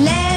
Let